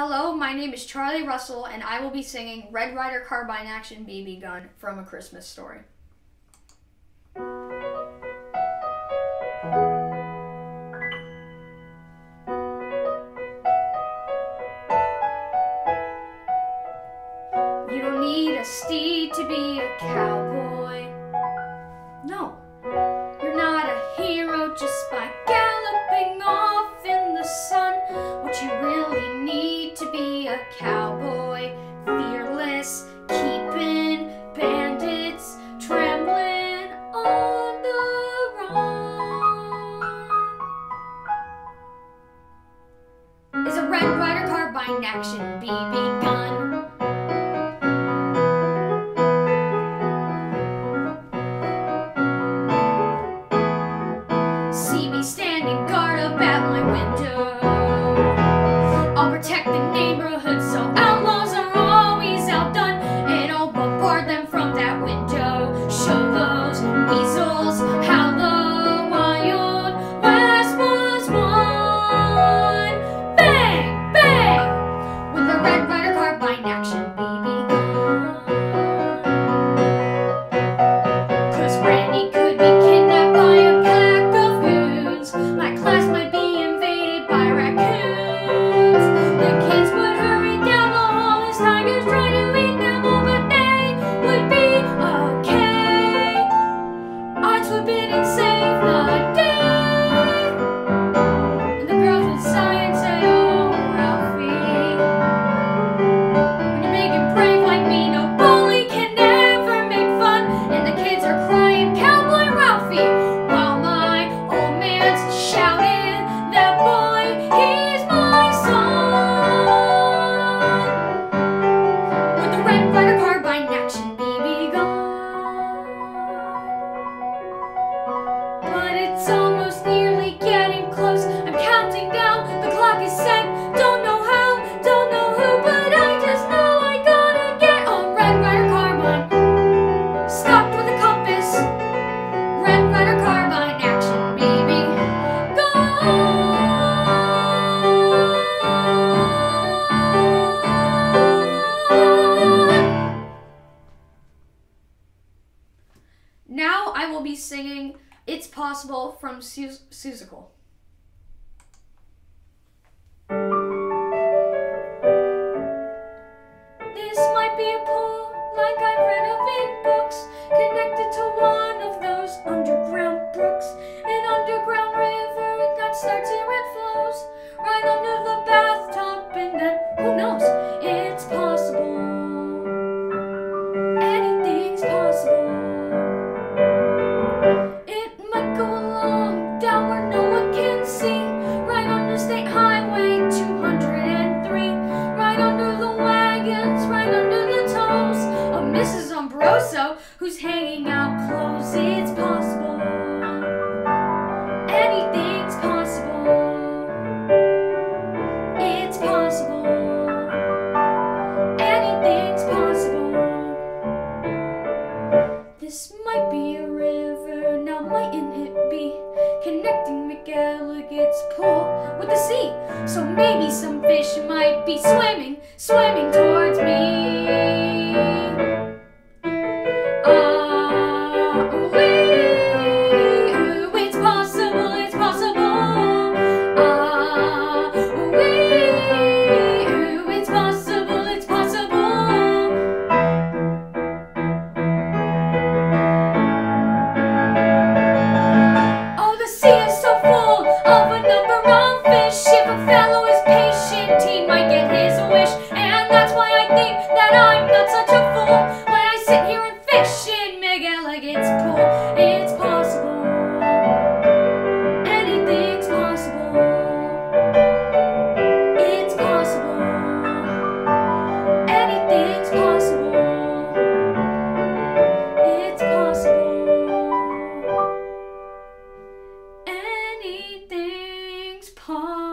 Hello, my name is Charlie Russell, and I will be singing Red Ryder Carbine Action BB Gun from A Christmas Story. You don't need a steed to be a cowboy. Mind Action, baby. I will be singing It's Possible from Su- Seussical. who's hanging out close. It's possible. Anything's possible. It's possible. Anything's possible. This might be a river, now mightn't it be? Connecting McElligot's pool with the sea. So maybe some fish might be swimming, swimming towards me. 19 might get his wish. And that's why I think that I'm not such a fool when I sit here and fish in McElligot's pool. It's possible. Anything's possible. It's possible. Anything's possible. It's possible. Anything's possible.